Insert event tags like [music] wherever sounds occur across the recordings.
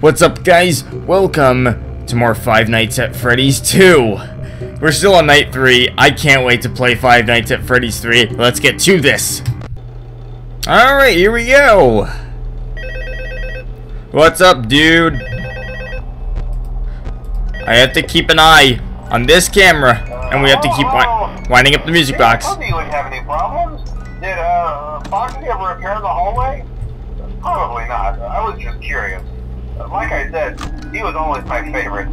What's up, guys? Welcome to more Five Nights at Freddy's 2. We're still on night 3. I can't wait to play Five Nights at Freddy's 3. Let's get to this. Alright, here we go. What's up, dude? I have to keep an eye on this camera, and we have to keep wi winding up the music box. Did uh, Foxy ever repair the hallway? Probably not. I was just curious. Like I said, he was always my favorite.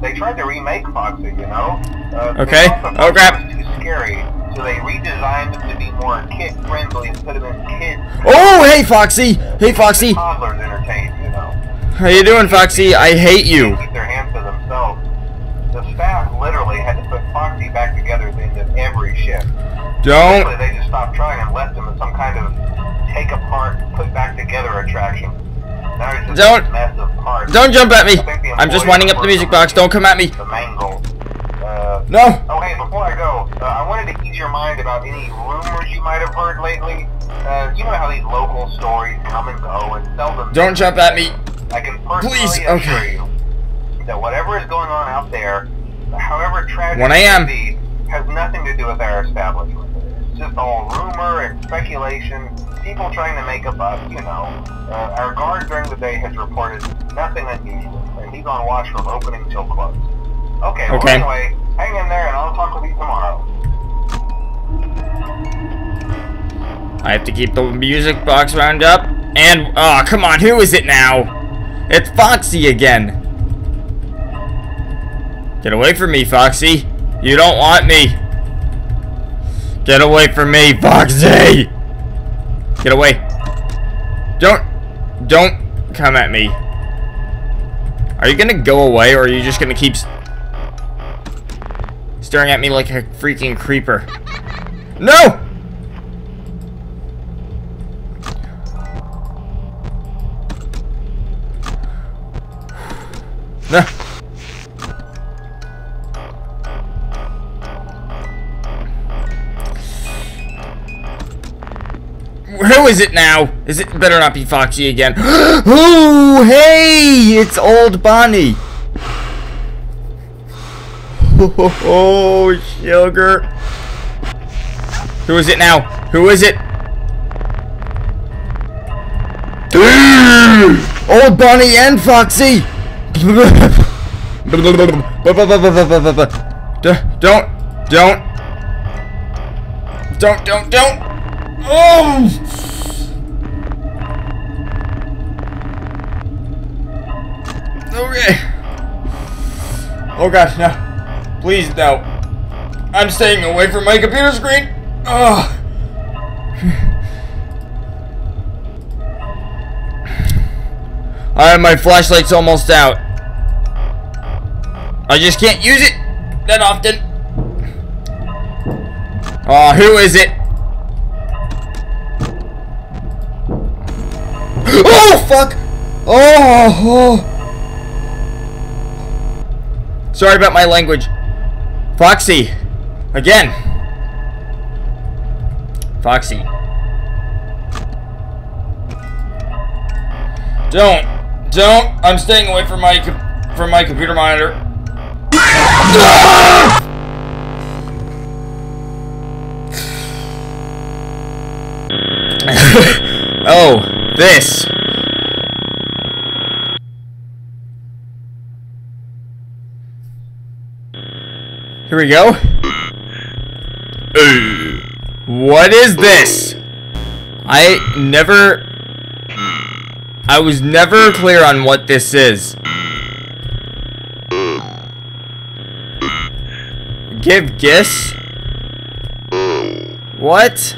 They tried to remake Foxy, you know? Uh, okay. Oh crap. Too scary, so they redesigned him to be more kid-friendly instead of his kids. Oh, hey Foxy! Hey Foxy! Toddlers entertained, you know. How you doing, Foxy? I hate you. Keep their hands to themselves. The staff literally had to put Foxy back together at the end of every shift. Don't. Eventually, they just stopped trying and left him in some kind of take apart, put back together attraction. Now he's just Don't- a mess of parts. Don't jump at me! I think the I'm just winding up the music box. Don't come at me. The mangle. Uh, No. oh, hey, before I go, uh, I wanted to ease your mind about any rumors you might have heard lately. Uh, you know how these local stories come and go and seldom... Don't jump at me. I can personally Please, okay. you that whatever is going on out there, however tragic One it AM. may be, has nothing to do with our establishment. It's just all rumor and speculation, people trying to make a buck, you know. Uh, our guard during the day has reported nothing unusual, and he's on watch from opening till close. Okay, well Okay. anyway, hang in there and I'll talk with you tomorrow. I have to keep the music box wound up. And, oh, come on, who is it now? It's Foxy again. Get away from me, Foxy. You don't want me. Get away from me, Foxy! Get away. Don't, don't come at me. Are you gonna go away, or are you just gonna keep staring at me like a freaking creeper? No! No. Who is it now? Is it better not be Foxy again? [gasps] oh, hey! It's old Bonnie. [laughs] Oh, sugar. Who is it now? Who is it? old Bonnie and Foxy. [laughs] don't, don't, don't, don't, don't. Oh! Okay. Oh gosh, no. Please, no. I'm staying away from my computer screen. Oh. Alright, my flashlight's almost out. I just can't use it that often. Oh, who is it? [gasps] Oh, fuck! Oh, oh. Sorry about my language. Foxy. Again. Foxy. Don't. Don't. I'm staying away from my from my computer monitor. [laughs] oh, this. Here we go. What is this? I never... I was never clear on what this is. Give gifts? What?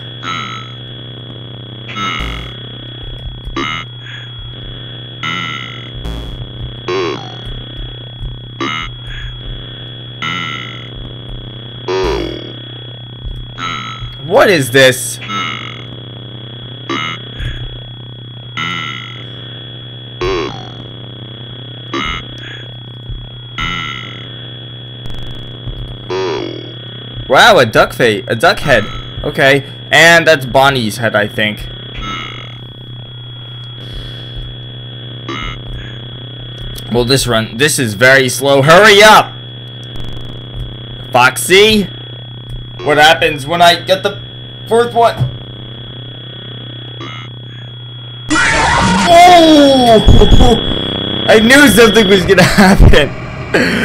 What is this? Wow, a duck face, a duck head. Okay, and that's Bonnie's head, I think. Well, this run, this is very slow. Hurry up! Foxy? What happens when I get the fourth one? Oh! [laughs] I knew something was gonna happen.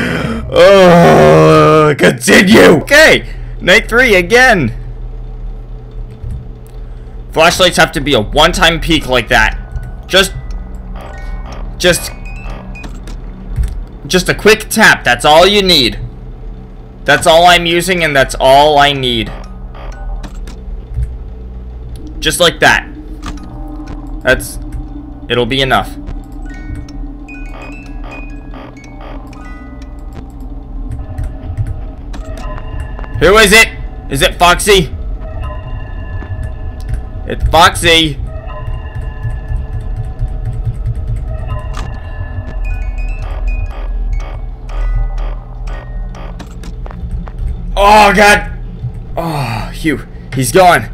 [laughs] Oh, continue. Okay, night three again. Flashlights have to be a one-time peek like that. Just, just, just a quick tap. That's all you need. That's all I'm using, and that's all I need. Just like that. That's, it'll be enough. Who is it? Is it Foxy? It's Foxy. Oh god. Oh, Hugh. He's gone.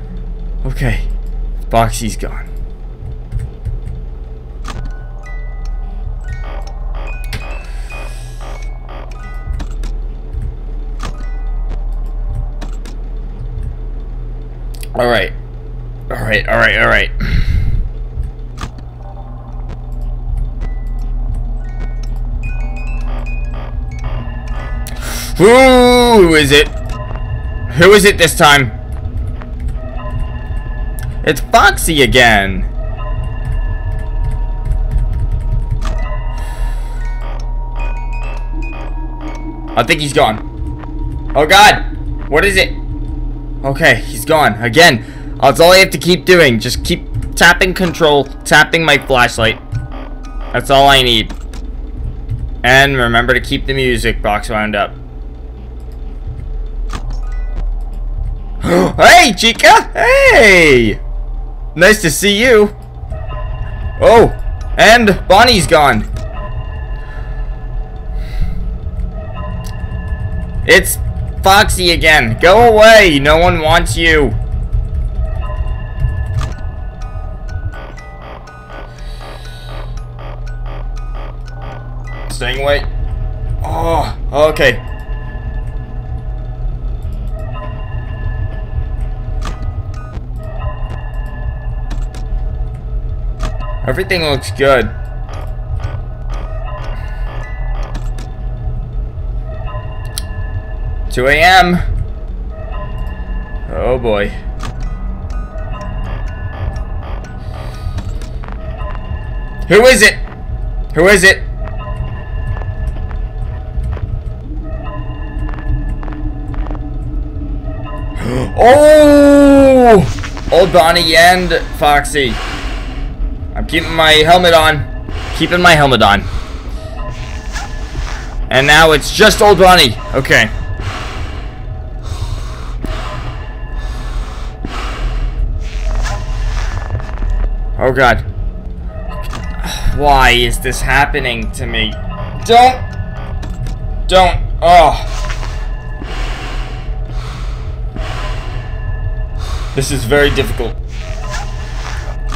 Okay. Foxy's gone. Alright. Alright, alright, alright. Who is it? Who is it this time? It's Foxy again. I think he's gone. Oh god! What is it? Okay, he's gone. Again, that's all I have to keep doing. Just keep tapping control, tapping my flashlight. That's all I need. And remember to keep the music box wound up. [gasps] hey, Chica! Hey! Nice to see you. Oh, and Bonnie's gone. It's Foxy again. Go away. No one wants you. Staying away. Oh, okay. Everything looks good. 2 a.m. Oh boy. Who is it? Who is it? [gasps] oh! Old Bonnie and Foxy. I'm keeping my helmet on. Keeping my helmet on. And now it's just Old Bonnie. Okay. Oh god. Why is this happening to me? Don't! Don't! Oh! This is very difficult.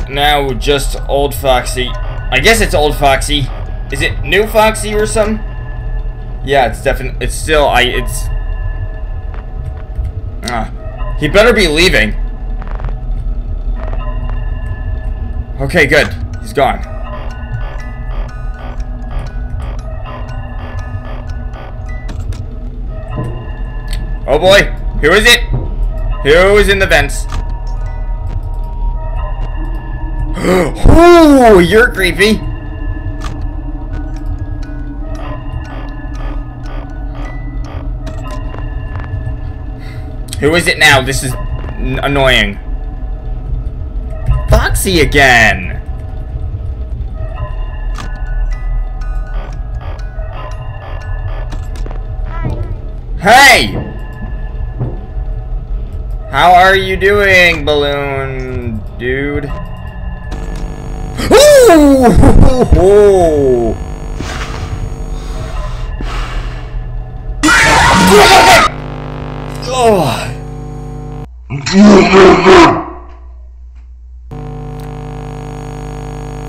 Now, just old Foxy. I guess it's old Foxy. Is it new Foxy or something? Yeah, it's definitely, it's still, I, it's... Ah. He better be leaving. Okay, good. He's gone. Oh boy! Who is it? Who is in the vents? Oh, you're creepy. Who is it now? This is annoying. Foxy again! Hey! How are you doing, balloon dude? Ooh! oh!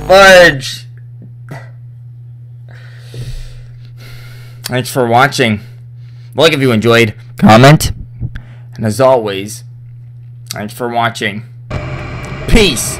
Fudge! Thanks for watching. Like if you enjoyed, comment. And as always, thanks for watching. Peace.